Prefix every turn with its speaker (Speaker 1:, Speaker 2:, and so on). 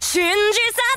Speaker 1: 信じさ。